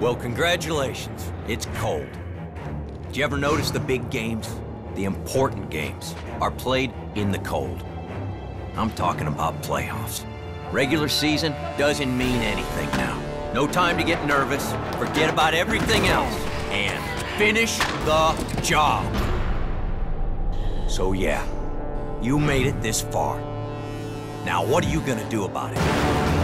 Well, congratulations. It's cold. Do you ever notice the big games, the important games, are played in the cold? I'm talking about playoffs. Regular season doesn't mean anything now. No time to get nervous, forget about everything else, and finish the job. So yeah, you made it this far. Now what are you gonna do about it?